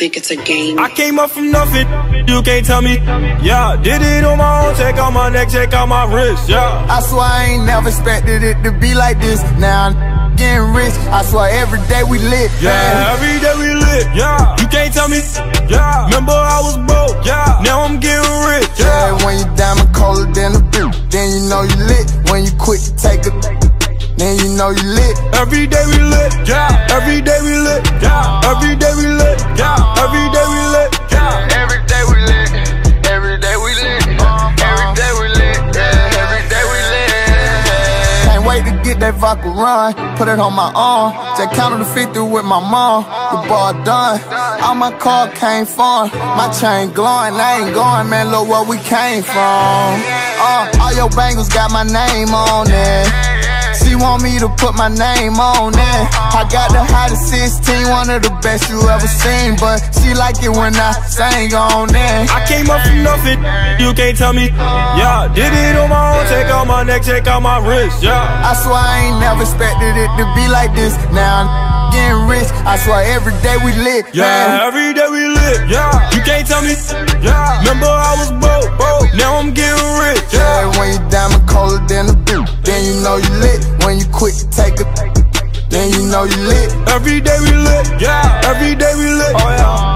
think it's a game. I came up from nothing, you can't tell me. Yeah, did it on my own, check out my neck, check out my wrist, yeah. I swear I ain't never expected it to be like this. Now I'm getting rich, I swear every day we lit. Yeah, man. every day we lit, yeah. You can't tell me, yeah. Remember I was broke, yeah. Now I'm getting rich, yeah. Yeah, when you diamond colder than a boot, then you know you lit. When you quit to take a, then you know you lit. Every day we lit, yeah. Every day we lit, yeah. Every Wait to get that vodka run. Put it on my arm. Just counted the 50 with my mom. The ball done. All my car came from. My chain glowing. I ain't going, man. Look where we came from. Uh, all your bangles got my name on it. She want me to put my name on it. I got the hottest 16, one of the best you ever seen. But she like it when I sing on it. I came up from nothing, you can't tell me. Yeah, did it on my own, take my neck, check out my wrist, yeah. I swear I ain't never expected it to be like this. Now I'm getting rich. I swear every day we lit. Yeah, man. every day we lit, yeah. You can't tell me, yeah. Remember I was broke, broke. Now I'm getting rich, yeah. Yeah, when you diamond colder than a boot, then you know you lit. When you quit take a, then you know you lit. Every day we lit, yeah. Every day we lit, oh yeah.